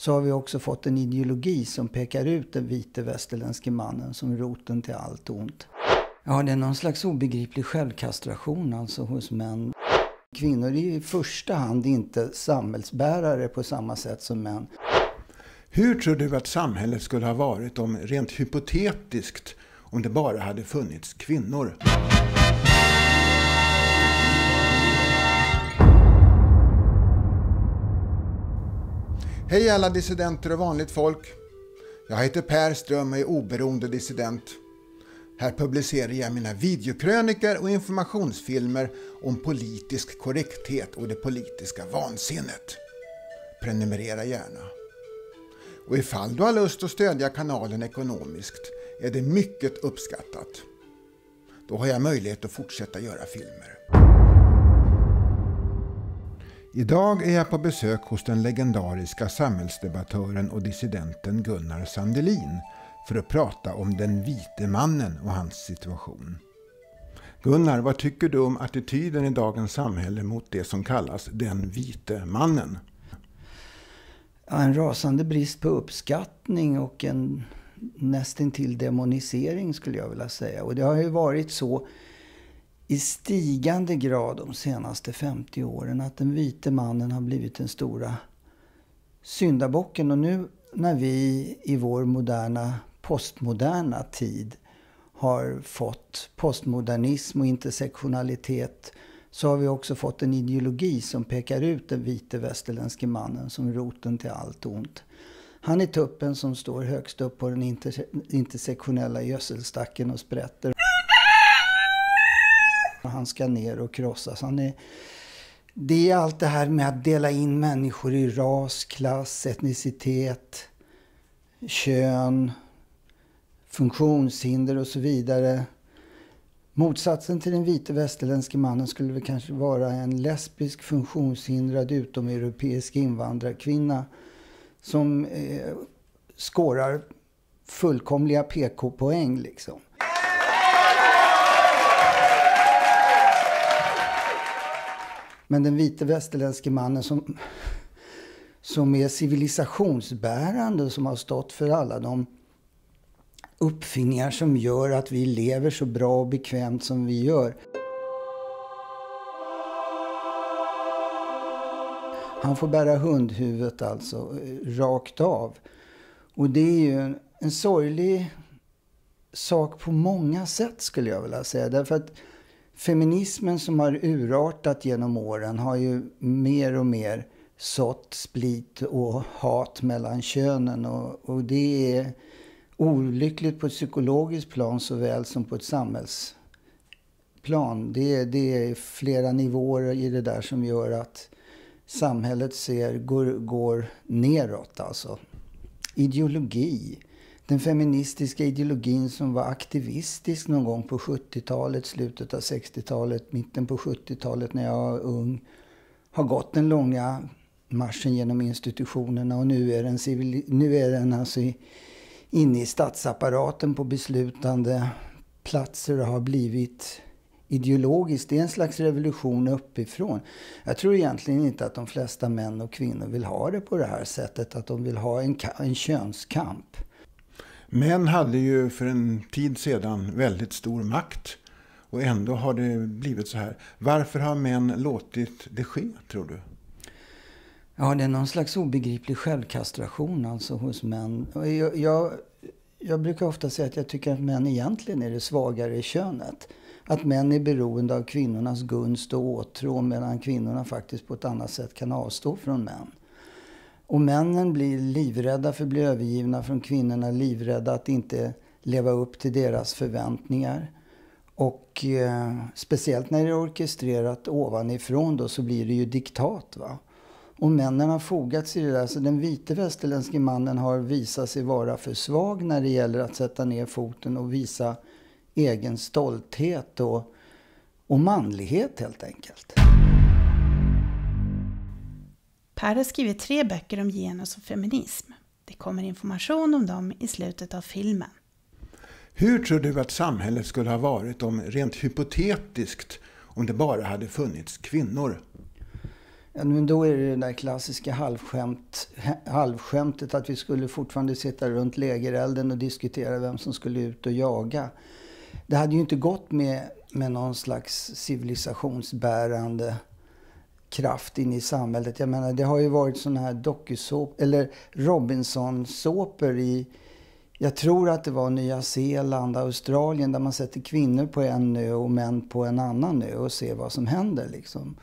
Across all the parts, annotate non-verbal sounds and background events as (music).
så har vi också fått en ideologi som pekar ut den vite västerländske mannen som roten till allt ont. Ja, det är någon slags obegriplig självkastration alltså hos män. Kvinnor är i första hand inte samhällsbärare på samma sätt som män. Hur tror du att samhället skulle ha varit om, rent hypotetiskt, om det bara hade funnits kvinnor? Hej alla dissidenter och vanligt folk. Jag heter Per Ström och är oberoende dissident. Här publicerar jag mina videokröniker och informationsfilmer om politisk korrekthet och det politiska vansinnet. Prenumerera gärna. Och ifall du har lust att stödja kanalen ekonomiskt är det mycket uppskattat. Då har jag möjlighet att fortsätta göra filmer. Idag är jag på besök hos den legendariska samhällsdebattören och dissidenten Gunnar Sandelin för att prata om den vite mannen och hans situation. Gunnar, vad tycker du om attityden i dagens samhälle mot det som kallas den vite mannen? en rasande brist på uppskattning och en nästintill demonisering skulle jag vilja säga. Och det har ju varit så i stigande grad de senaste 50 åren att den vite mannen har blivit den stora syndabocken. Och nu när vi i vår moderna, postmoderna tid har fått postmodernism och intersektionalitet så har vi också fått en ideologi som pekar ut den vite västerländske mannen som roten till allt ont. Han är tuppen som står högst upp på den inter intersektionella gödselstacken och sprätter. Han ska ner och krossas. Han är, det är allt det här med att dela in människor i ras, klass, etnicitet, kön, funktionshinder och så vidare. Motsatsen till den vite västerländske mannen skulle väl kanske vara en lesbisk funktionshindrad utomeuropeisk invandrarkvinna som eh, skårar fullkomliga PK-poäng. Liksom. Men den vite västerländske mannen som, som är civilisationsbärande och som har stått för alla de uppfinningar som gör att vi lever så bra och bekvämt som vi gör. Han får bära hundhuvudet alltså, eh, rakt av. Och det är ju en, en sorglig sak på många sätt skulle jag vilja säga. Därför att feminismen som har urartat genom åren har ju mer och mer sått split och hat mellan könen. Och, och det är olyckligt på ett psykologiskt plan såväl som på ett samhällsplan. Det, det är flera nivåer i det där som gör att samhället ser, går, går neråt. Alltså. Ideologi. Den feministiska ideologin som var aktivistisk någon gång på 70-talet, slutet av 60-talet, mitten på 70-talet när jag var ung. Har gått den långa marschen genom institutionerna och nu är den, civil, nu är den alltså i, inne i statsapparaten på beslutande platser och har blivit ideologiskt. Det är en slags revolution uppifrån. Jag tror egentligen inte att de flesta män och kvinnor vill ha det på det här sättet. Att de vill ha en, en könskamp. Män hade ju för en tid sedan väldigt stor makt. Och ändå har det blivit så här. Varför har män låtit det ske, tror du? Ja, det är någon slags obegriplig självkastration alltså hos män. Jag, jag, jag, brukar ofta säga att jag tycker att män egentligen är det svagare könet. Att män är beroende av kvinnornas gunst och åtrå medan kvinnorna faktiskt på ett annat sätt kan avstå från män. Och männen blir livrädda för att bli övergivna från kvinnorna, livrädda att inte leva upp till deras förväntningar. Och eh, speciellt när det är orkestrerat ovanifrån då så blir det ju diktat. va. Och männen har fogat sig i det där. Så den vite västerländske mannen har visat sig vara för svag när det gäller att sätta ner foten och visa egen stolthet och, och manlighet helt enkelt. Per har skrivit tre böcker om genus och feminism. Det kommer information om dem i slutet av filmen. Hur tror du att samhället skulle ha varit om, rent hypotetiskt, om det bara hade funnits kvinnor? Ja, men då är det det där klassiska halvskämt, (laughs) halvskämtet att vi skulle fortfarande sitta runt lägerelden och diskutera vem som skulle ut och jaga. Det hade ju inte gått med, med någon slags civilisationsbärande kraft in i samhället. Jag menar, det har ju varit sådana här dokusåp eller Robinson-såpor i jag tror att det var Nya Zeeland, Australien där man sätter kvinnor på en ö och män på en annan ö och ser vad som händer. Liksom.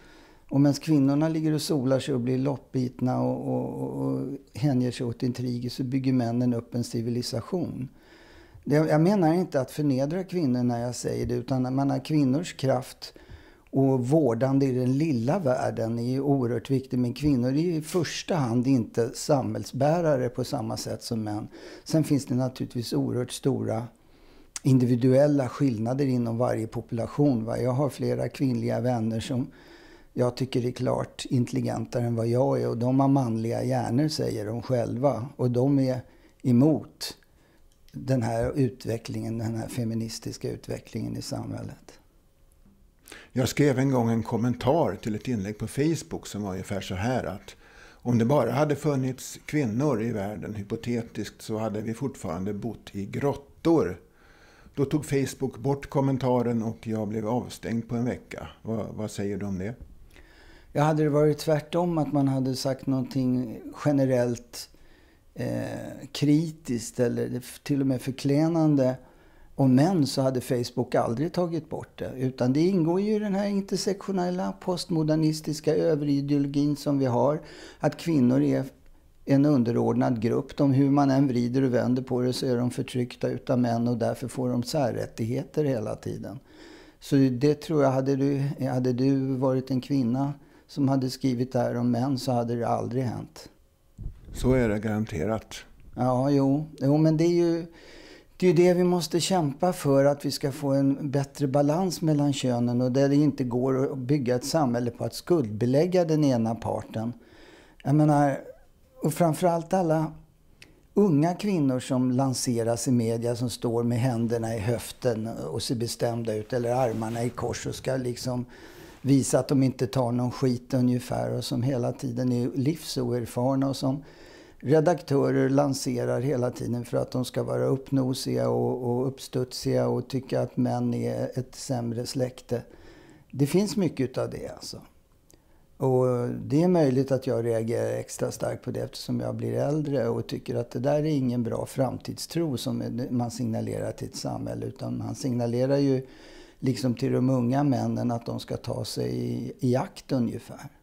Och medan kvinnorna ligger och solar sig och blir loppbitna och, och, och hänger sig åt intriger så bygger männen upp en civilisation. Jag menar inte att förnedra kvinnor när jag säger det utan man har kvinnors kraft och vårdande i den lilla världen är oerhört viktigt. Men kvinnor är i första hand inte samhällsbärare på samma sätt som män. Sen finns det naturligtvis oerhört stora individuella skillnader inom varje population. Va? Jag har flera kvinnliga vänner som jag tycker är klart intelligentare än vad jag är. Och de har manliga hjärnor, säger de själva. Och de är emot den här utvecklingen, den här feministiska utvecklingen i samhället. Jag skrev en gång en kommentar till ett inlägg på Facebook som var ungefär så här att om det bara hade funnits kvinnor i världen, hypotetiskt, så hade vi fortfarande bott i grottor. Då tog Facebook bort kommentaren och jag blev avstängd på en vecka. Vad, vad säger du om det? Ja, hade det varit tvärtom, att man hade sagt någonting generellt eh, kritiskt eller till och med förklenande om män så hade Facebook aldrig tagit bort det. Utan det ingår ju i den här intersektionella postmodernistiska överideologin som vi har. Att kvinnor är en underordnad grupp. De, hur man än vrider och vänder på det så är de förtryckta utav män och därför får de särrättigheter hela tiden. Så det tror jag, hade du, hade du varit en kvinna som hade skrivit det här om män så hade det aldrig hänt. Så är det garanterat. Ja, jo. jo men det är ju det är ju det vi måste kämpa för, att vi ska få en bättre balans mellan könen och där det inte går att bygga ett samhälle på att skuldbelägga den ena parten. Jag menar, och framförallt alla unga kvinnor som lanseras i media som står med händerna i höften och ser bestämda ut eller armarna i kors och ska liksom visa att de inte tar någon skit ungefär och som hela tiden är livsoerfarna och som redaktörer lanserar hela tiden för att de ska vara uppnosiga och, och uppstudsiga och tycka att män är ett sämre släkte. Det finns mycket av det alltså. Och det är möjligt att jag reagerar extra starkt på det eftersom jag blir äldre och tycker att det där är ingen bra framtidstro som man signalerar till ett samhälle. Utan man signalerar ju liksom till de unga männen att de ska ta sig i, i akt ungefär.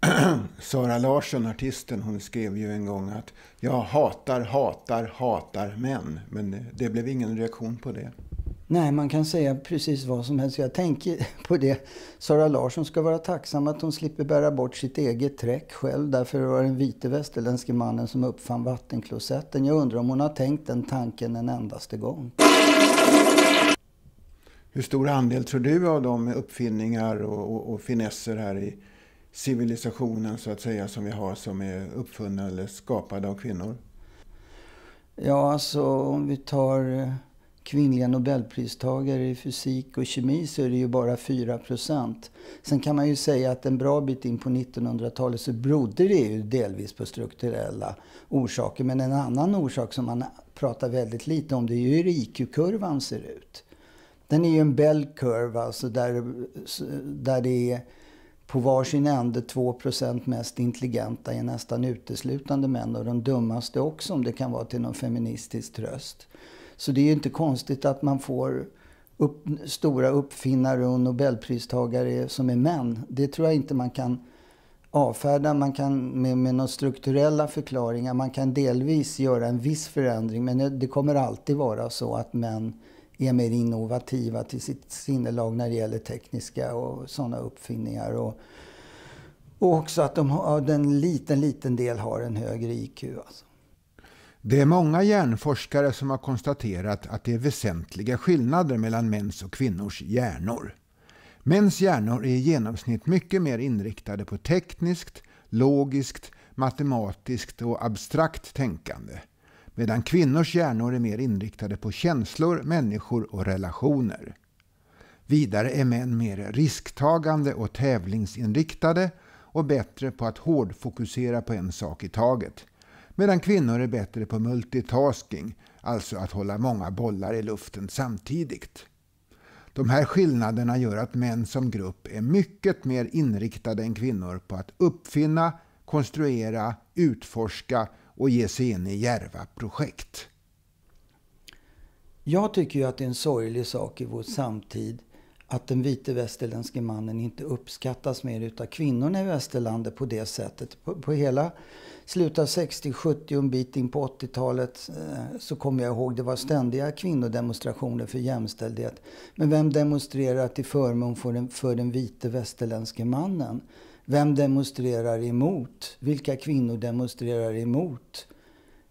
(clears throat) Sara Larsson, artisten, hon skrev ju en gång att jag hatar, hatar, hatar män. Men det blev ingen reaktion på det. Nej, man kan säga precis vad som helst. Jag tänker (laughs) på det. Sara Larsson ska vara tacksam att hon slipper bära bort sitt eget träck själv. Därför var det den vite västerländske mannen som uppfann vattenklosetten. Jag undrar om hon har tänkt den tanken en endaste gång. Hur stor andel tror du av de uppfinningar och, och, och finesser här i civilisationen så att säga som vi har som är uppfunna eller skapade av kvinnor? Ja, alltså om vi tar eh, kvinnliga nobelpristagare i fysik och kemi så är det ju bara 4 procent. Sen kan man ju säga att en bra bit in på 1900-talet så berodde det ju delvis på strukturella orsaker. Men en annan orsak som man pratar väldigt lite om det är ju hur IQ-kurvan ser ut. Den är ju en bell curve, alltså där, där det är på varsin ände 2% mest intelligenta är nästan uteslutande män och de dummaste också om det kan vara till någon feministisk tröst. Så det är ju inte konstigt att man får upp, stora uppfinnare och nobelpristagare som är män. Det tror jag inte man kan avfärda man kan med, med några strukturella förklaringar. Man kan delvis göra en viss förändring men det kommer alltid vara så att män är mer innovativa till sitt sinnelag när det gäller tekniska och sådana uppfinningar. Och, och också att de har, en liten, liten del har en högre IQ. Alltså. Det är många hjärnforskare som har konstaterat att det är väsentliga skillnader mellan mäns och kvinnors hjärnor. Mäns hjärnor är i genomsnitt mycket mer inriktade på tekniskt, logiskt, matematiskt och abstrakt tänkande medan kvinnors hjärnor är mer inriktade på känslor, människor och relationer. Vidare är män mer risktagande och tävlingsinriktade och bättre på att hårdfokusera på en sak i taget. Medan kvinnor är bättre på multitasking, alltså att hålla många bollar i luften samtidigt. De här skillnaderna gör att män som grupp är mycket mer inriktade än kvinnor på att uppfinna, konstruera, utforska och ge sig in i järva projekt. Jag tycker ju att det är en sorglig sak i vår samtid att den vite västerländske mannen inte uppskattas mer utav kvinnorna i västerlandet på det sättet. På, på hela slutet av 60, 70 och en bit in på 80-talet eh, så kommer jag ihåg det var ständiga kvinnodemonstrationer för jämställdhet. Men vem demonstrerar till förmån för den, för den vite västerländske mannen? Vem demonstrerar emot? Vilka kvinnor demonstrerar emot?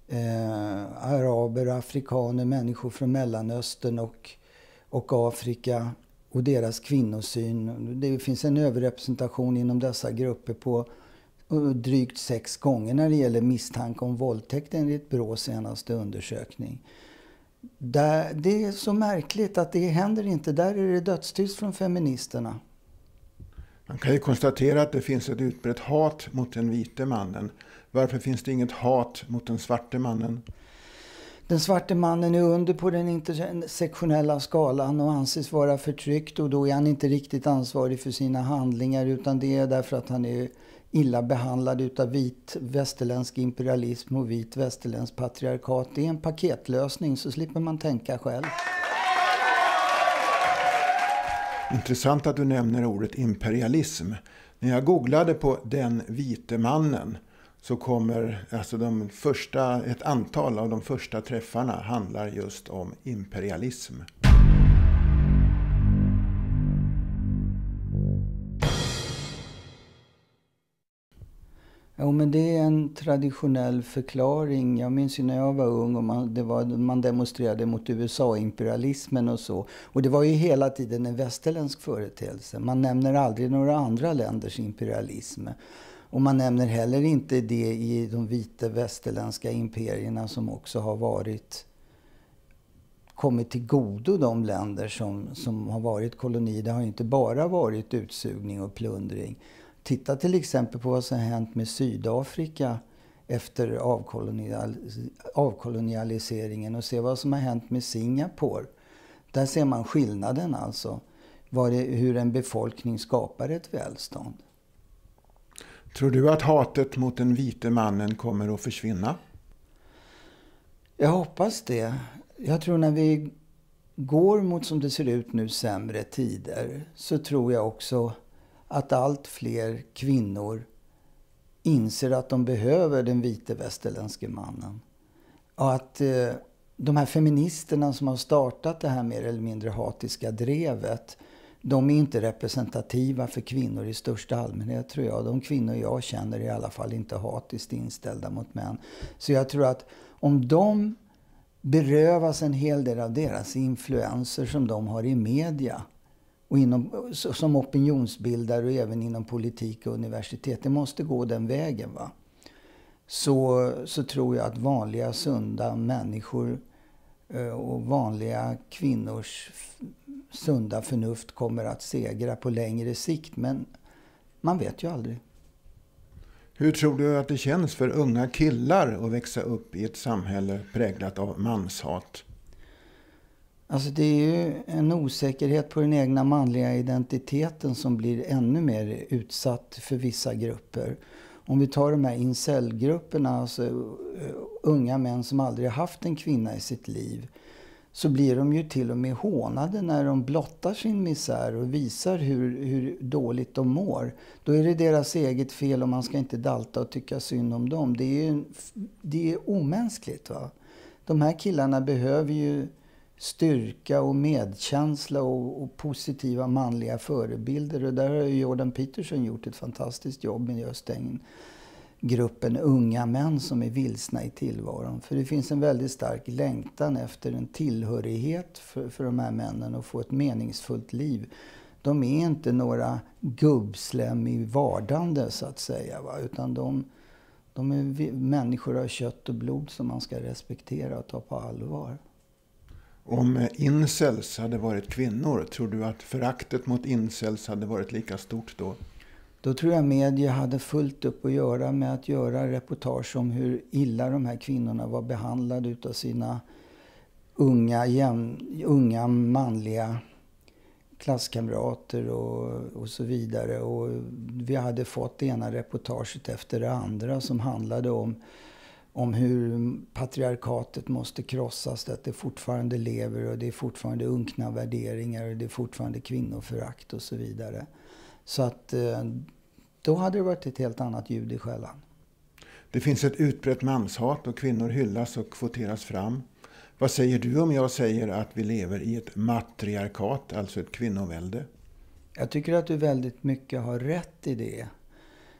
Eh, araber, afrikaner, människor från Mellanöstern och, och Afrika och deras kvinnosyn. Det finns en överrepresentation inom dessa grupper på eh, drygt sex gånger när det gäller misstanke om våldtäkt enligt Brås senaste undersökning. Där, det är så märkligt att det händer inte. Där är det dödstyst från feministerna. Man kan ju konstatera att det finns ett utbrett hat mot den vite mannen. Varför finns det inget hat mot den svarte mannen? Den svarte mannen är under på den intersektionella skalan och anses vara förtryckt och då är han inte riktigt ansvarig för sina handlingar utan det är därför att han är illa behandlad utav vit västerländsk imperialism och vit västerländsk patriarkat. Det är en paketlösning så slipper man tänka själv. Intressant att du nämner ordet imperialism. När jag googlade på den vite mannen så kommer alltså de första, ett antal av de första träffarna handlar just om imperialism. Jo, men det är en traditionell förklaring. Jag minns ju när jag var ung och man, det var, man demonstrerade mot USA-imperialismen och så. Och det var ju hela tiden en västerländsk företeelse. Man nämner aldrig några andra länders imperialism. Och man nämner heller inte det i de vita västerländska imperierna som också har varit kommit till godo de länder som, som har varit kolonier. Det har inte bara varit utsugning och plundring. Titta till exempel på vad som har hänt med Sydafrika efter avkolonial, avkolonialiseringen och se vad som har hänt med Singapore. Där ser man skillnaden alltså. Det, hur en befolkning skapar ett välstånd. Tror du att hatet mot den vite mannen kommer att försvinna? Jag hoppas det. Jag tror när vi går mot, som det ser ut nu, sämre tider så tror jag också att allt fler kvinnor inser att de behöver den vite västerländske mannen. Och att eh, de här feministerna som har startat det här mer eller mindre hatiska drevet de är inte representativa för kvinnor i största allmänhet tror jag. De kvinnor jag känner är i alla fall inte hatiskt inställda mot män. Så jag tror att om de berövas en hel del av deras influenser som de har i media och inom, som opinionsbildare och även inom politik och universitet. Det måste gå den vägen. va. Så, så tror jag att vanliga sunda människor eh, och vanliga kvinnors sunda förnuft kommer att segra på längre sikt. Men man vet ju aldrig. Hur tror du att det känns för unga killar att växa upp i ett samhälle präglat av manshat? Alltså det är ju en osäkerhet på den egna manliga identiteten som blir ännu mer utsatt för vissa grupper. Om vi tar de här incelgrupperna, alltså uh, unga män som aldrig haft en kvinna i sitt liv så blir de ju till och med hånade när de blottar sin misär och visar hur, hur dåligt de mår. Då är det deras eget fel och man ska inte dalta och tycka synd om dem. Det är, det är omänskligt. Va? De här killarna behöver ju styrka och medkänsla och, och, positiva manliga förebilder. Och där har Jordan Peterson gjort ett fantastiskt jobb med just den gruppen unga män som är vilsna i tillvaron. För det finns en väldigt stark längtan efter en tillhörighet för, för de här männen och få ett meningsfullt liv. De är inte några gubbslem i vardande så att säga. Va? Utan de, de är människor av kött och blod som man ska respektera och ta på allvar. Om incels hade varit kvinnor, tror du att föraktet mot incels hade varit lika stort då? Då tror jag media hade fullt upp att göra med att göra reportage om hur illa de här kvinnorna var behandlade utav sina unga, jäm, unga manliga klasskamrater och, och så vidare. Och vi hade fått det ena reportaget efter det andra som handlade om, om hur patriarkatet måste krossas, att det fortfarande lever och det är fortfarande unkna värderingar och det är fortfarande kvinnoförakt och så vidare. Så att eh, då hade det varit ett helt annat ljud i skällan. Det finns ett utbrett manshat och kvinnor hyllas och kvoteras fram. Vad säger du om jag säger att vi lever i ett matriarkat, alltså ett kvinnovälde? Jag tycker att du väldigt mycket har rätt i det.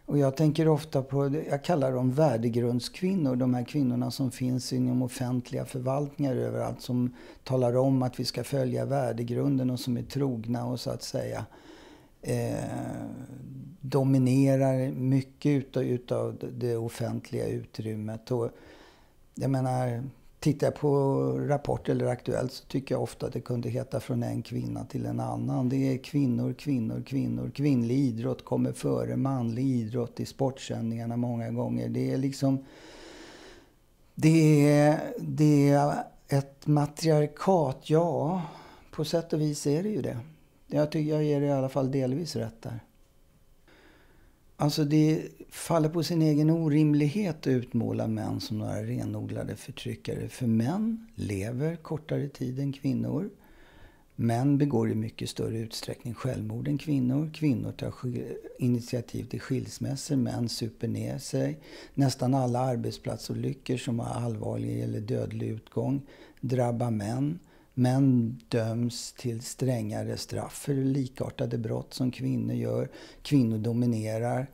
Och jag tänker ofta på, jag kallar dem värdegrundskvinnor, de här kvinnorna som finns inom offentliga förvaltningar överallt, som talar om att vi ska följa värdegrunden och som är trogna och så att säga eh, dominerar mycket utav, utav det offentliga utrymmet. Och jag menar, Tittar jag på Rapport eller Aktuellt så tycker jag ofta att det kunde heta från en kvinna till en annan. Det är kvinnor, kvinnor, kvinnor. Kvinnlig idrott kommer före manlig idrott i sportsändningarna många gånger. Det är liksom... Det är, det är ett matriarkat, ja. På sätt och vis är det ju det. Jag tycker jag ger i alla fall delvis rätt där. Alltså det faller på sin egen orimlighet att utmåla män som några renodlade förtryckare. För män lever kortare tid än kvinnor. Män begår i mycket större utsträckning självmord än kvinnor. Kvinnor tar initiativ till skilsmässor. Män super ner sig. Nästan alla arbetsplatsolyckor som har allvarlig eller dödlig utgång drabbar män. Män döms till strängare straff för likartade brott som kvinnor gör. Kvinnor dominerar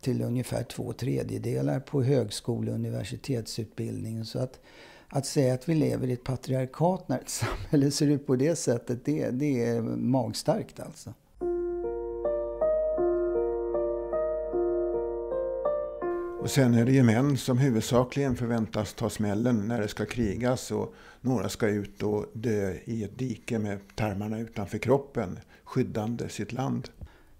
till ungefär två tredjedelar på högskole och universitetsutbildningen. Så att, att säga att vi lever i ett patriarkat när ett (laughs) samhälle ser ut på det sättet, det, det är magstarkt alltså. Och sen är det ju män som huvudsakligen förväntas ta smällen när det ska krigas och några ska ut och dö i ett dike med tarmarna utanför kroppen, skyddande sitt land.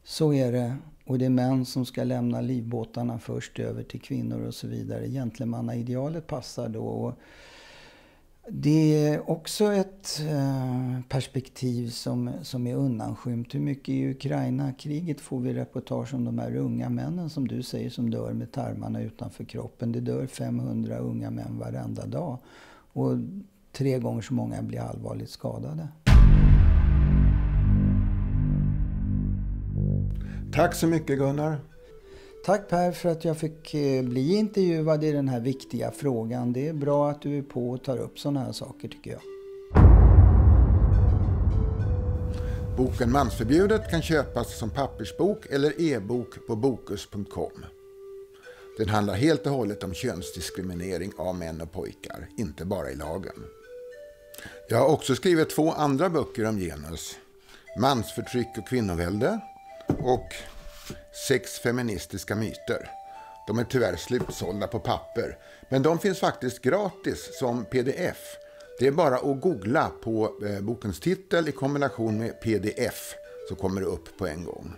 Så är det. Och det är män som ska lämna livbåtarna först över till kvinnor och så vidare. Gentlemannaidealet passar då. Och det är också ett eh, perspektiv som, som är undanskymt. Hur mycket i Ukraina-kriget får vi reportage om de här unga männen som du säger som dör med tarmarna utanför kroppen. Det dör 500 unga män varenda dag. Och tre gånger så många blir allvarligt skadade. Tack så mycket Gunnar. Tack Per för att jag fick eh, bli intervjuad i den här viktiga frågan. Det är bra att du är på och tar upp sådana här saker tycker jag. Boken Mansförbjudet kan köpas som pappersbok eller e-bok på bokus.com. Den handlar helt och hållet om könsdiskriminering av män och pojkar, inte bara i lagen. Jag har också skrivit två andra böcker om genus. Mansförtryck och kvinnovälde och Sex feministiska myter. De är tyvärr slutsålda på papper, men de finns faktiskt gratis som pdf. Det är bara att googla på eh, bokens titel i kombination med pdf så kommer det upp på en gång.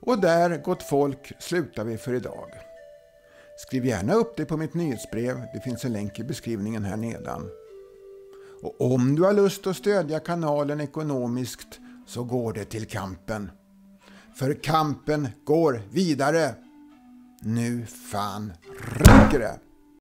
Och där, gott folk, slutar vi för idag. Skriv gärna upp dig på mitt nyhetsbrev. Det finns en länk i beskrivningen här nedan. Och om du har lust att stödja kanalen ekonomiskt så går det till kampen. För kampen går vidare. Nu fan räcker det!